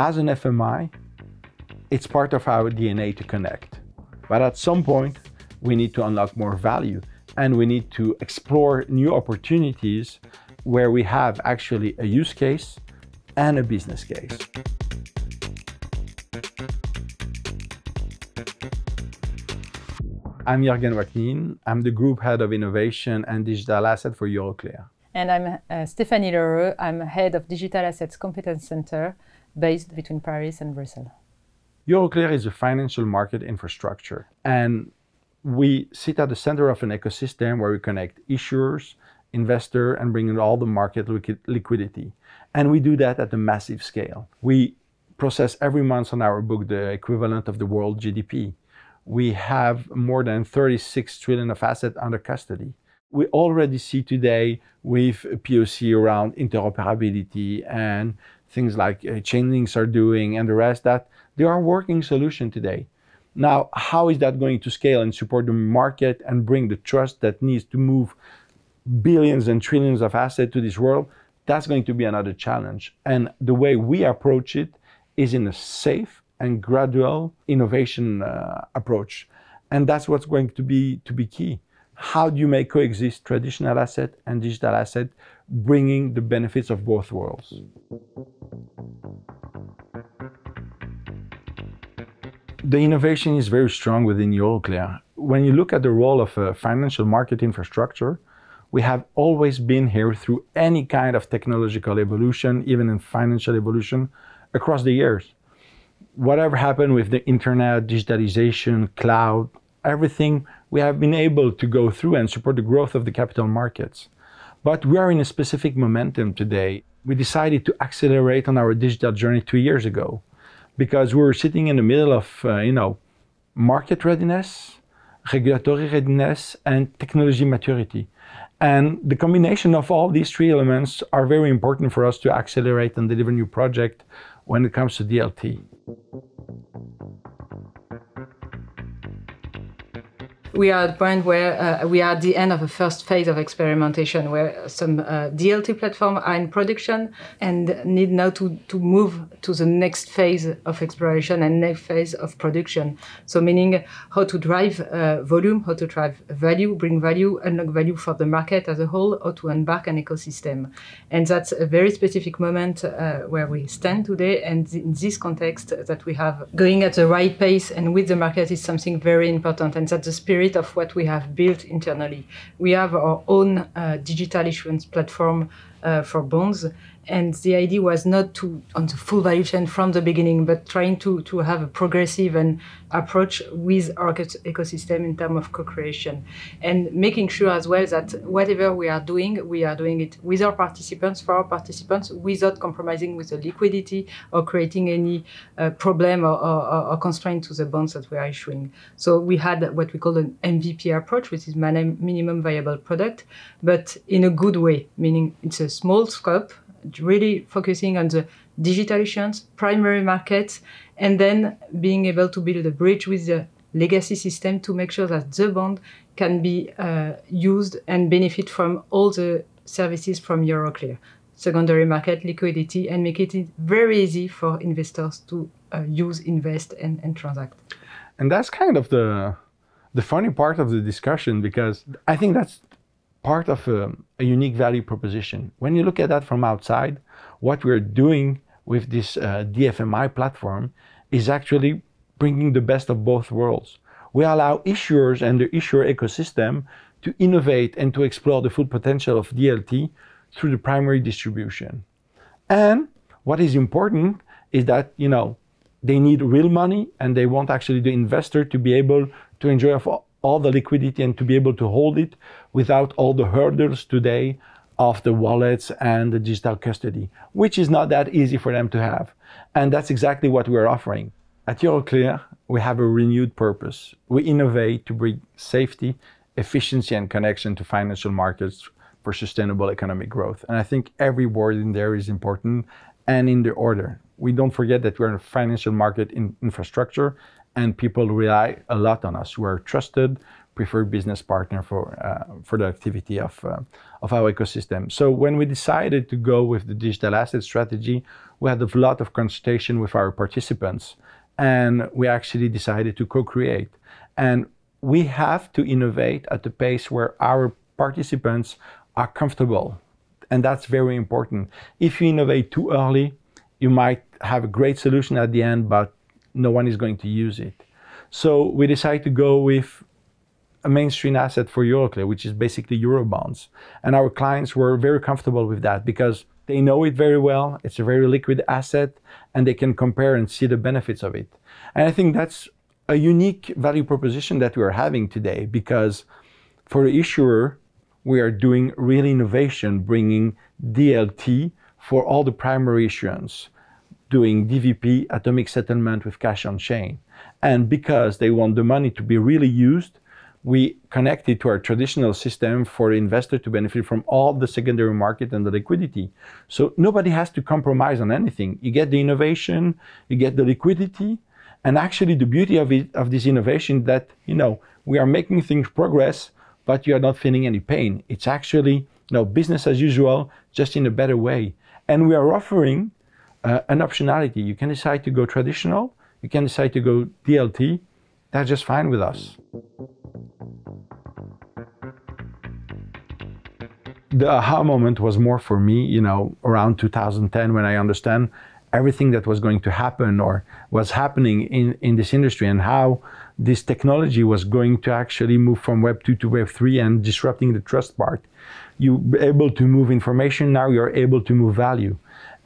As an FMI, it's part of our DNA to connect. But at some point, we need to unlock more value and we need to explore new opportunities where we have actually a use case and a business case. I'm Jorgen Ouaknine. I'm the Group Head of Innovation and Digital Asset for Euroclear. And I'm uh, Stéphanie Lheureux. I'm Head of Digital Assets Competence Center based between Paris and Brussels. Euroclear is a financial market infrastructure, and we sit at the center of an ecosystem where we connect issuers, investor, and bring in all the market liquidity. And we do that at a massive scale. We process every month on our book the equivalent of the world GDP. We have more than 36 trillion of assets under custody. We already see today with POC around interoperability and things like uh, Chainlinks are doing and the rest that they are working solution today. Now, how is that going to scale and support the market and bring the trust that needs to move billions and trillions of assets to this world? That's going to be another challenge. And the way we approach it is in a safe and gradual innovation uh, approach. And that's what's going to be to be key. How do you make coexist traditional asset and digital asset, bringing the benefits of both worlds? The innovation is very strong within Euroclear. When you look at the role of a financial market infrastructure, we have always been here through any kind of technological evolution, even in financial evolution, across the years. Whatever happened with the internet, digitalization, cloud, everything, we have been able to go through and support the growth of the capital markets. But we are in a specific momentum today. We decided to accelerate on our digital journey two years ago because we were sitting in the middle of, uh, you know, market readiness, regulatory readiness, and technology maturity. And the combination of all these three elements are very important for us to accelerate and deliver new project when it comes to DLT. We are at point where uh, we are at the end of the first phase of experimentation where some uh, DLT platform are in production and need now to, to move to the next phase of exploration and next phase of production. So meaning how to drive uh, volume, how to drive value, bring value, unlock value for the market as a whole, how to embark an ecosystem. And that's a very specific moment uh, where we stand today. And in this context that we have going at the right pace and with the market is something very important. And that's the spirit spirit of what we have built internally. We have our own uh, digital issuance platform uh, for bonds and the idea was not to on the full value chain from the beginning but trying to to have a progressive and approach with our ecosystem in terms of co-creation. And making sure as well that whatever we are doing we are doing it with our participants for our participants without compromising with the liquidity or creating any uh, problem or, or, or, constraint to the bonds that we are issuing. So we had what we call an mvp approach which is minimum viable product but in a good way meaning it's a small scope really focusing on the digital issuance, primary markets, and then being able to build a bridge with the legacy system to make sure that the bond can be uh, used and benefit from all the services from Euroclear, secondary market liquidity, and make it very easy for investors to uh, use, invest, and, and transact. And that's kind of the the funny part of the discussion because I think that's part of a, a, unique value proposition. When you look at that from outside, what we're doing with this uh, DFMI platform is actually bringing the best of both worlds. We allow issuers and the issuer ecosystem to innovate and to explore the full potential of DLT through the primary distribution. And what is important is that, you know, they need real money and they want actually the investor to be able to enjoy all the liquidity and to be able to hold it without all the hurdles today of the wallets and the digital custody, which is not that easy for them to have. And that's exactly what we're offering. At Euroclear, we have a renewed purpose. We innovate to bring safety, efficiency, and connection to financial markets for sustainable economic growth. And I think every word in there is important and in the order. We don't forget that we're a financial market in infrastructure and people rely a lot on us. We're trusted, preferred business partner for uh, for the activity of uh, of our ecosystem. So when we decided to go with the digital asset strategy, we had a lot of consultation with our participants, and we actually decided to co-create. And we have to innovate at the pace where our participants are comfortable, and that's very important. If you innovate too early, you might have a great solution at the end, but no one is going to use it. So we decided to go with a mainstream asset for Euroclear, which is basically Eurobonds. And our clients were very comfortable with that because they know it very well. It's a very liquid asset and they can compare and see the benefits of it. And I think that's a unique value proposition that we are having today because for the issuer, we are doing real innovation, bringing DLT for all the primary issuance, doing DVP, atomic settlement with cash on chain. And because they want the money to be really used, we connect it to our traditional system for the investor to benefit from all the secondary market and the liquidity. So nobody has to compromise on anything. You get the innovation, you get the liquidity, and actually the beauty of it, of this innovation that, you know, we are making things progress, but you are not feeling any pain. It's actually, you know, business as usual, just in a better way. And we are offering uh, an optionality. You can decide to go traditional, you can decide to go DLT. That's just fine with us. the aha moment was more for me, you know, around 2010 when I understand everything that was going to happen or was happening in, in this industry and how this technology was going to actually move from Web 2 to Web 3 and disrupting the trust part. You're able to move information, now you're able to move value.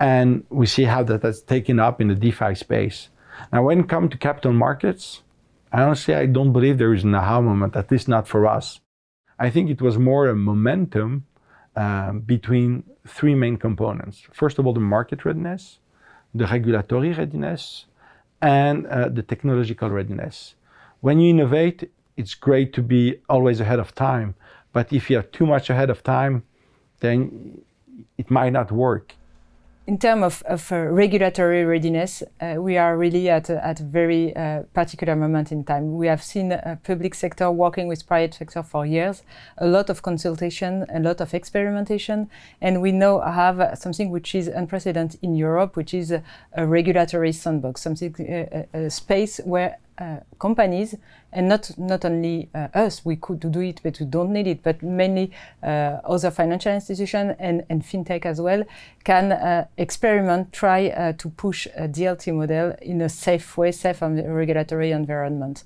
And we see how that has taken up in the DeFi space. Now, when it comes to capital markets, honestly, I don't believe there is an aha moment, at least not for us. I think it was more a momentum um, between three main components. First of all, the market readiness, the regulatory readiness, and uh, the technological readiness. When you innovate, it's great to be always ahead of time, but if you're too much ahead of time, then it might not work in terms of, of uh, regulatory readiness, uh, we are really at a, at a very uh, particular moment in time. We have seen public sector working with private sector for years, a lot of consultation, a lot of experimentation, and we now have something which is unprecedented in Europe, which is a, a regulatory sandbox, something a, a space where uh, companies and not not only uh, us we could do it but we don't need it. But many uh, other financial institutions and, and fintech as well can uh, experiment try uh, to push a dlt model in a safe way safe regulatory environment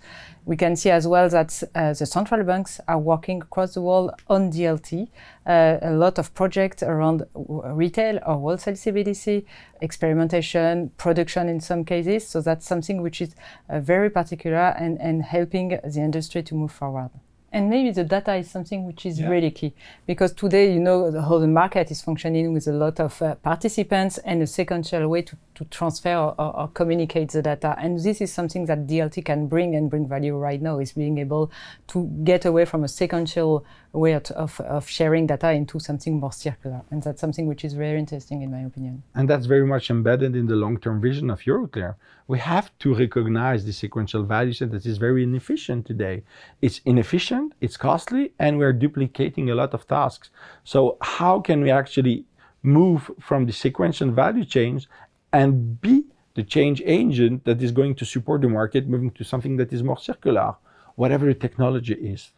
we can see as well that uh, the central banks are working across the world on DLT. Uh, a lot of projects around retail or wholesale CBDC, experimentation, production in some cases. So that's something which is uh, very particular and, and helping the industry to move forward. And maybe the data is something which is yeah. really key because today, you know, the whole market is functioning with a lot of uh, participants and a sequential way to, to transfer or, or, communicate the data. And this is something that DLT can bring and bring value right now is being able to get away from a sequential way of, of sharing data into something more circular. And that's something which is very interesting in my opinion. And that's very much embedded in the long-term vision of Euroclear. We have to recognize the sequential value set that is very inefficient today. It's inefficient, it's costly, and we're duplicating a lot of tasks. So how can we actually move from the sequential value chains and be the change agent that is going to support the market moving to something that is more circular? whatever the technology is.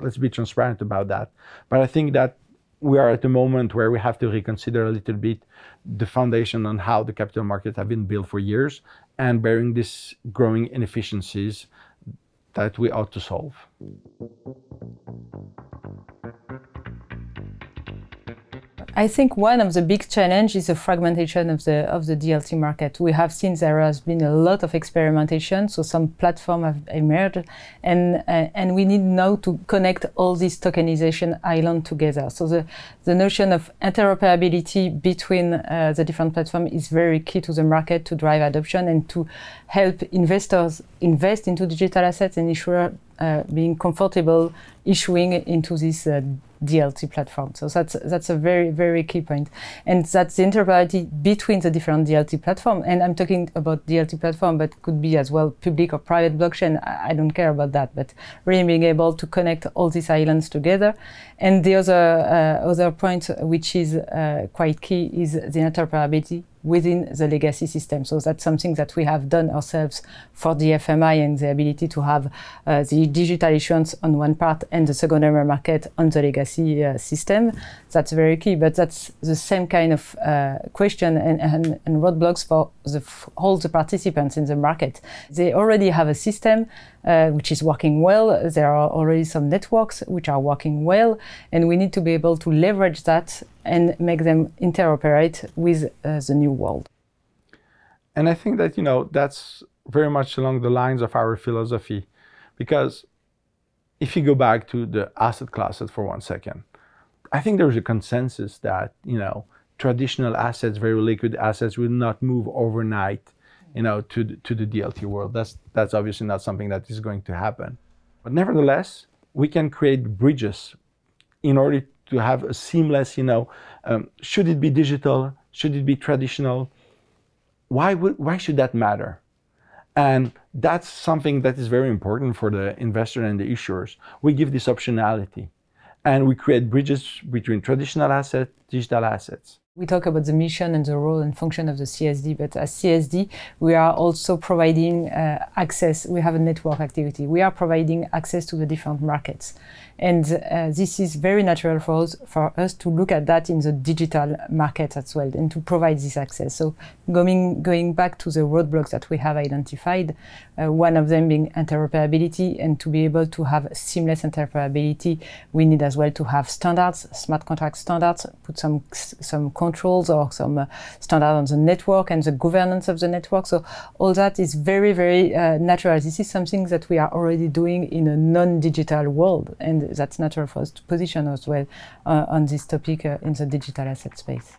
Let's be transparent about that. But I think that we are at a moment where we have to reconsider a little bit the foundation on how the capital markets have been built for years and bearing these growing inefficiencies that we ought to solve. I think one of the big challenges is the fragmentation of the of the DLT market. We have seen there has been a lot of experimentation, so some platforms have emerged, and uh, and we need now to connect all these tokenization islands together. So the the notion of interoperability between uh, the different platforms is very key to the market to drive adoption and to help investors invest into digital assets and ensure uh, being comfortable issuing into this uh, DLT platform. So that's that's a very very key point, and that's the interoperability between the different DLT platform. And I'm talking about DLT platform, but could be as well public or private blockchain. I, I don't care about that, but really being able to connect all these islands together. And the other uh, other point, which is uh, quite key, is the interoperability within the legacy system. So that's something that we have done ourselves for the FMI and the ability to have uh, the digital issuance on one part and the secondary market on the legacy uh, system. That's very key, but that's the same kind of uh, question and, and, and, roadblocks for the, all the participants in the market. They already have a system uh, which is working well. There are already some networks which are working well, and we need to be able to leverage that and make them interoperate with uh, the new world. And I think that you know that's very much along the lines of our philosophy, because if you go back to the asset classes for one second, I think there's a consensus that you know traditional assets, very liquid assets, will not move overnight you know, to the, to the DLT world. That's that's obviously not something that is going to happen. But nevertheless, we can create bridges in order to have a seamless, you know, um, should it be digital? Should it be traditional? Why would why should that matter? And that's something that is very important for the investor and the issuers. We give this optionality and we create bridges between traditional assets, digital assets. We talk about the mission and the role and function of the CSD, but as CSD, we are also providing uh, access. We have a network activity. We are providing access to the different markets. And uh, this is very natural for us, for us to look at that in the digital market as well and to provide this access. So going, going back to the roadblocks that we have identified, uh, one of them being interoperability and to be able to have seamless interoperability, we need as well to have standards, smart contract standards, put some, some controls or some uh, standard on the network and the governance of the network. So all that is very, very uh, natural. This is something that we are already doing in a non-digital world. And that's natural for us to position as well uh, on this topic uh, in the digital asset space.